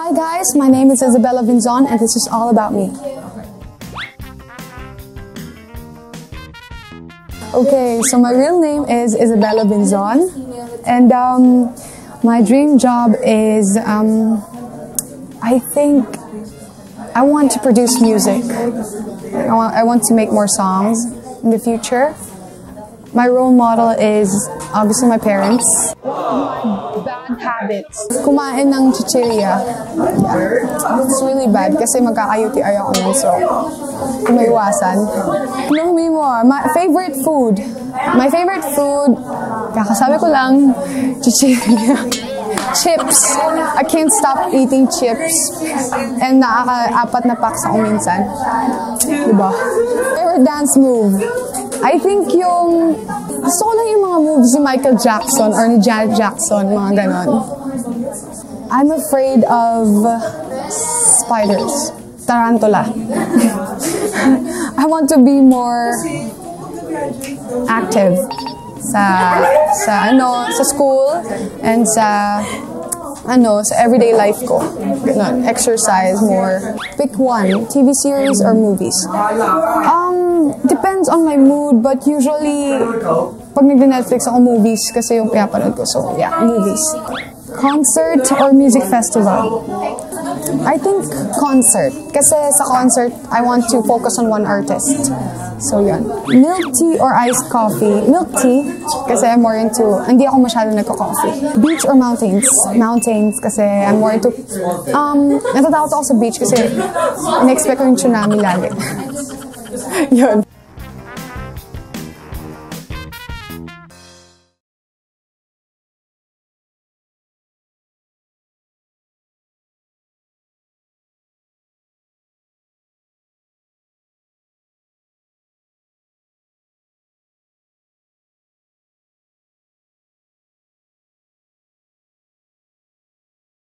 Hi guys, my name is Isabella Vinzon and this is all about me. Okay, so my real name is Isabella Vinzon and um, my dream job is um, I think I want to produce music. I want, I want to make more songs in the future. My role model is obviously my parents. Bad habits. Kumain ng chichirya. Yeah. It's really bad kasi magkaka-UTI ako nun, so kumaiwasan. Know me more. My favorite food. My favorite food, kakasabi ko lang, chichirya. Chips. I can't stop eating chips. And nakaka-apat na packs ako minsan. Diba? Favorite dance move. I think yung, gusto ko lang yung mga moves ni Michael Jackson or ni Janet Jackson, mga ganon. I'm afraid of spiders. Tarantula. I want to be more active sa sa ano sa school and sa ano sa everyday life ko. Ganon, exercise more. Pick one, TV series or movies. Um, depends on my mood, but usually pag nag-Netflix ako movies kasi yung pinapanood ko. So, yeah, movies. Concert or music festival? I think concert. Kasi sa concert, I want to focus on one artist. So, yun. Milk tea or iced coffee? Milk tea. Kasi I'm more into, hindi ako masyado nagko-coffee. Beach or mountains? Mountains. Kasi I'm more into, um, natatakot ako sa beach kasi in-expect ko yung tsunami lagi. yun.